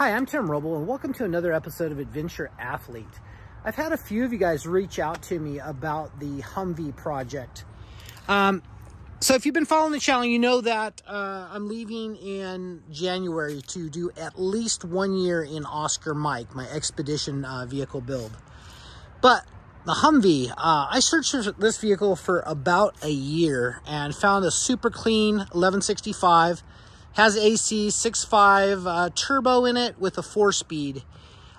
Hi, I'm Tim Robel, and welcome to another episode of Adventure Athlete. I've had a few of you guys reach out to me about the Humvee project. Um, so if you've been following the channel, you know that uh, I'm leaving in January to do at least one year in Oscar Mike, my expedition uh, vehicle build. But the Humvee, uh, I searched this vehicle for about a year and found a super clean 1165 has AC 6.5 uh, turbo in it with a four speed.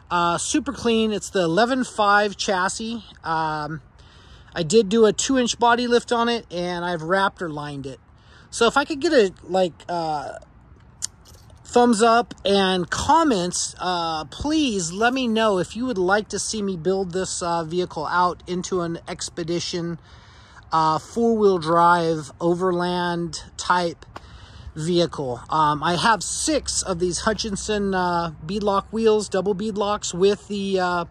Uh, super clean. It's the 11.5 chassis. Um, I did do a two inch body lift on it and I've Raptor lined it. So if I could get a like uh, thumbs up and comments, uh, please let me know if you would like to see me build this uh, vehicle out into an expedition uh, four wheel drive overland type vehicle. Um, I have six of these Hutchinson uh, beadlock wheels, double beadlocks with the uh,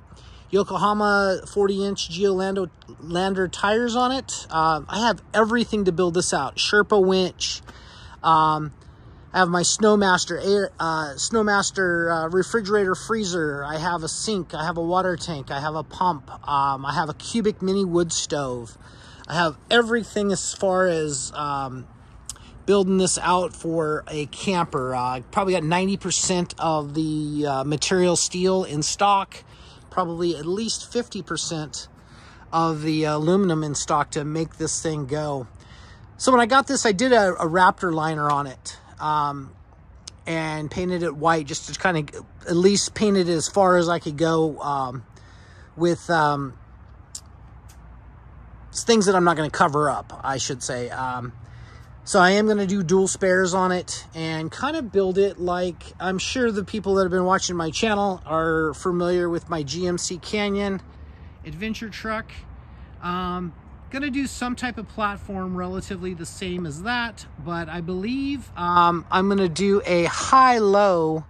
Yokohama 40-inch Geolandar Lander tires on it. Uh, I have everything to build this out. Sherpa winch. Um, I have my SnoMaster air, uh, SnoMaster uh, refrigerator freezer. I have a sink. I have a water tank. I have a pump. Um, I have a cubic mini wood stove. I have everything as far as um, building this out for a camper. Uh, probably got 90% of the uh, material steel in stock, probably at least 50% of the aluminum in stock to make this thing go. So when I got this, I did a, a Raptor liner on it um, and painted it white just to kind of at least paint it as far as I could go um, with um, things that I'm not going to cover up, I should say. Um, so I am going to do dual spares on it and kind of build it like I'm sure the people that have been watching my channel are familiar with my GMC Canyon adventure truck. Um, going to do some type of platform relatively the same as that, but I believe um, I'm going to do a high-low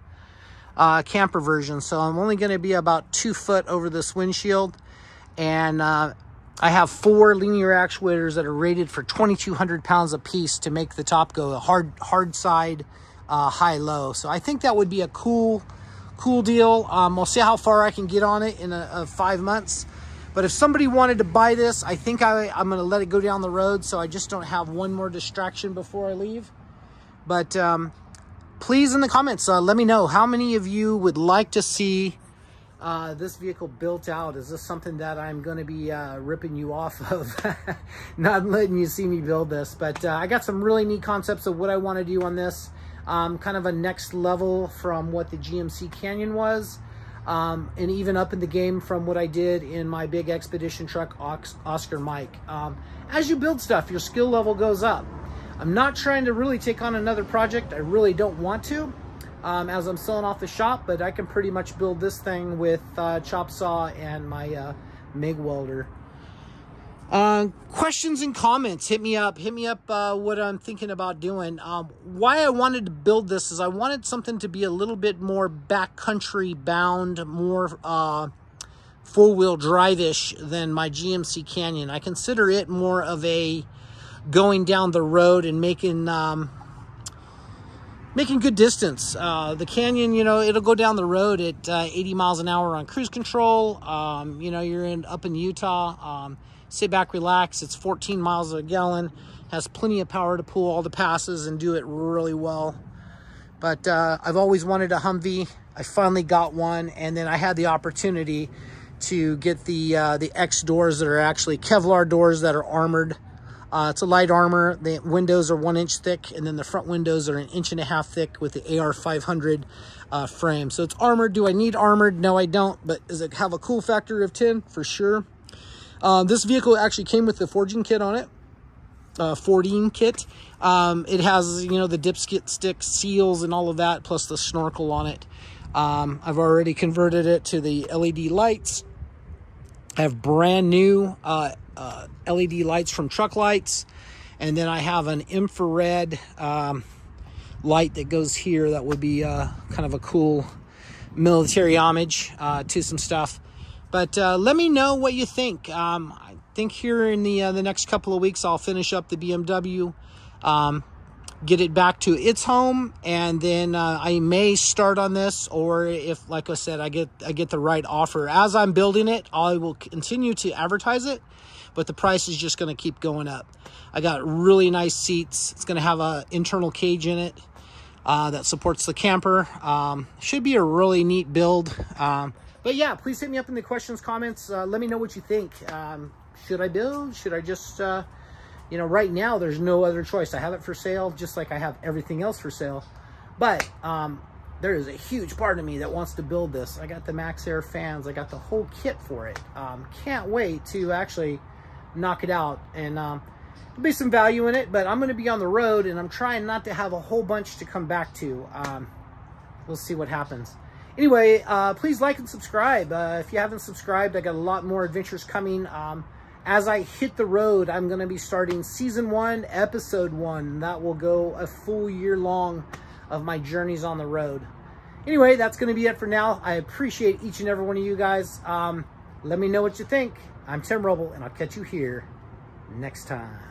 uh, camper version. So I'm only going to be about two foot over this windshield and uh, I have four linear actuators that are rated for 2,200 pounds a piece to make the top go a hard, hard side, uh, high low. So I think that would be a cool, cool deal. Um, we'll see how far I can get on it in a, a five months. But if somebody wanted to buy this, I think I, I'm going to let it go down the road so I just don't have one more distraction before I leave. But um, please in the comments, uh, let me know how many of you would like to see uh, this vehicle built out? Is this something that I'm going to be uh, ripping you off of? Not letting you see me build this, but uh, I got some really neat concepts of what I want to do on this. Um, kind of a next level from what the GMC Canyon was. Um, and even up in the game from what I did in my big expedition truck, Oscar Mike. Um, as you build stuff, your skill level goes up. I'm not trying to really take on another project. I really don't want to um, as I'm selling off the shop, but I can pretty much build this thing with uh, chop saw and my uh, MIG welder. Uh, questions and comments, hit me up. Hit me up uh, what I'm thinking about doing. Um, why I wanted to build this is I wanted something to be a little bit more backcountry bound, more uh, four-wheel drive-ish than my GMC Canyon. I consider it more of a going down the road and making... Um, making good distance. Uh, the Canyon, you know, it'll go down the road at uh, 80 miles an hour on cruise control. Um, you know, you're in up in Utah. Um, sit back, relax. It's 14 miles a gallon. Has plenty of power to pull all the passes and do it really well. But uh, I've always wanted a Humvee. I finally got one, and then I had the opportunity to get the uh, the X doors that are actually Kevlar doors that are armored. Uh, it's a light armor. The windows are one inch thick, and then the front windows are an inch and a half thick with the AR500 uh, frame. So it's armored. Do I need armored? No, I don't. But does it have a cool factor of 10? For sure. Uh, this vehicle actually came with the fording kit on it. Uh, 14 kit. Um, it has, you know, the dipstick stick seals and all of that, plus the snorkel on it. Um, I've already converted it to the LED lights. I have brand new uh, uh, LED lights from Truck Lights. And then I have an infrared um, light that goes here that would be uh, kind of a cool military homage uh, to some stuff. But uh, let me know what you think. Um, I think here in the uh, the next couple of weeks I'll finish up the BMW. Um, get it back to its home and then uh, I may start on this or if like I said I get I get the right offer as I'm building it I will continue to advertise it but the price is just going to keep going up I got really nice seats it's going to have an internal cage in it uh, that supports the camper um, should be a really neat build um, but yeah please hit me up in the questions comments uh, let me know what you think um, should I build should I just uh, you know, right now there's no other choice. I have it for sale, just like I have everything else for sale. But um, there is a huge part of me that wants to build this. I got the MaxxAir fans. I got the whole kit for it. Um, can't wait to actually knock it out. And um, there'll be some value in it, but I'm going to be on the road, and I'm trying not to have a whole bunch to come back to. Um, we'll see what happens. Anyway, uh, please like and subscribe. Uh, if you haven't subscribed, I got a lot more adventures coming. Um, as I hit the road, I'm going to be starting season one, episode one. That will go a full year long of my journeys on the road. Anyway, that's going to be it for now. I appreciate each and every one of you guys. Um, let me know what you think. I'm Tim Robel, and I'll catch you here next time.